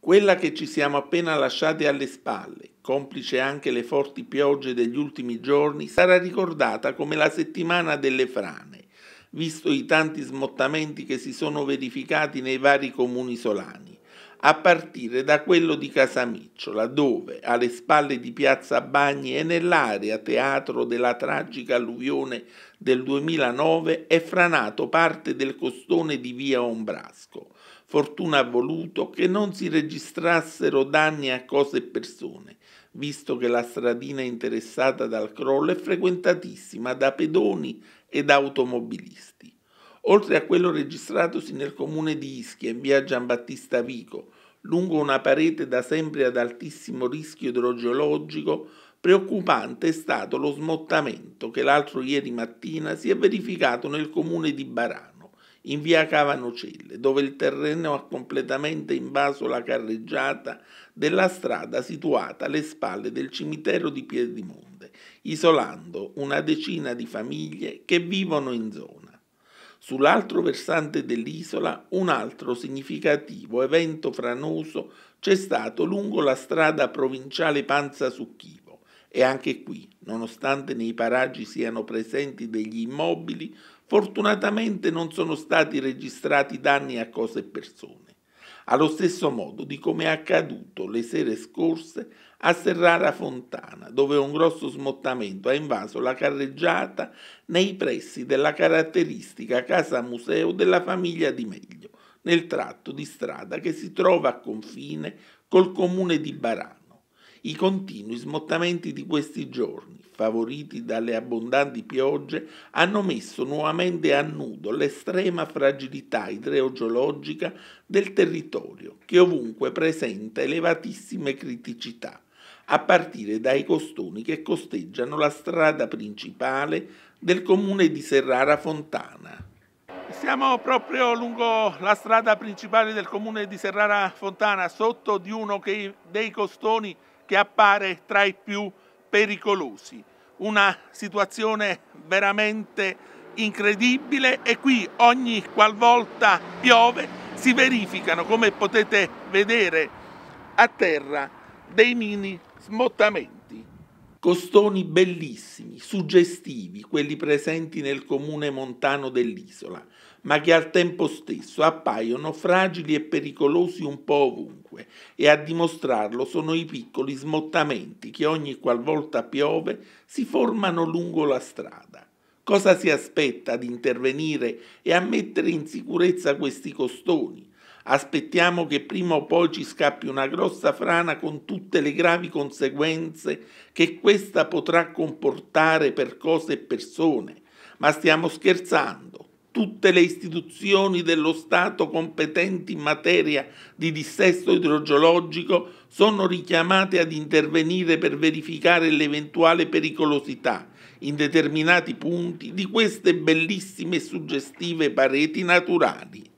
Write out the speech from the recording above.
Quella che ci siamo appena lasciati alle spalle, complice anche le forti piogge degli ultimi giorni, sarà ricordata come la settimana delle frane, visto i tanti smottamenti che si sono verificati nei vari comuni solani, a partire da quello di Casamicciola, dove, alle spalle di Piazza Bagni e nell'area teatro della tragica alluvione del 2009, è franato parte del costone di via Ombrasco Fortuna ha voluto che non si registrassero danni a cose e persone, visto che la stradina interessata dal crollo è frequentatissima da pedoni ed automobilisti. Oltre a quello registratosi nel comune di Ischia, in via Giambattista Vico, lungo una parete da sempre ad altissimo rischio idrogeologico, preoccupante è stato lo smottamento che l'altro ieri mattina si è verificato nel comune di Barano in via Cavanocelle, dove il terreno ha completamente invaso la carreggiata della strada situata alle spalle del cimitero di Piedimonte, isolando una decina di famiglie che vivono in zona. Sull'altro versante dell'isola un altro significativo evento franoso c'è stato lungo la strada provinciale Panza Succhivo e anche qui, nonostante nei paraggi siano presenti degli immobili, Fortunatamente non sono stati registrati danni a cose e persone, allo stesso modo di come è accaduto le sere scorse a Serrara Fontana, dove un grosso smottamento ha invaso la carreggiata nei pressi della caratteristica casa museo della famiglia Di Meglio, nel tratto di strada che si trova a confine col comune di Barano. I continui smottamenti di questi giorni, favoriti dalle abbondanti piogge, hanno messo nuovamente a nudo l'estrema fragilità idrogeologica del territorio, che ovunque presenta elevatissime criticità, a partire dai costoni che costeggiano la strada principale del comune di Serrara Fontana. Siamo proprio lungo la strada principale del comune di Serrara Fontana, sotto di uno dei costoni che appare tra i più pericolosi. Una situazione veramente incredibile e qui ogni qualvolta piove si verificano, come potete vedere a terra, dei mini smottamenti. Costoni bellissimi, suggestivi, quelli presenti nel comune montano dell'isola, ma che al tempo stesso appaiono fragili e pericolosi un po' ovunque, e a dimostrarlo sono i piccoli smottamenti che ogni qualvolta piove si formano lungo la strada. Cosa si aspetta ad intervenire e a mettere in sicurezza questi costoni? Aspettiamo che prima o poi ci scappi una grossa frana con tutte le gravi conseguenze che questa potrà comportare per cose e persone. Ma stiamo scherzando. Tutte le istituzioni dello Stato competenti in materia di dissesto idrogeologico sono richiamate ad intervenire per verificare l'eventuale pericolosità in determinati punti di queste bellissime e suggestive pareti naturali.